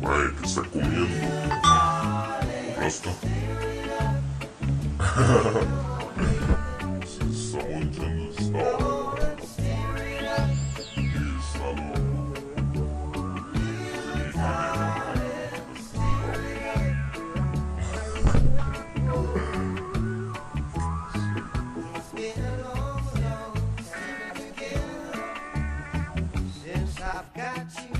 Mae, ¿qué está comiendo? ¿Rasta? Se está manchando esta. Y está loco. Since I've got you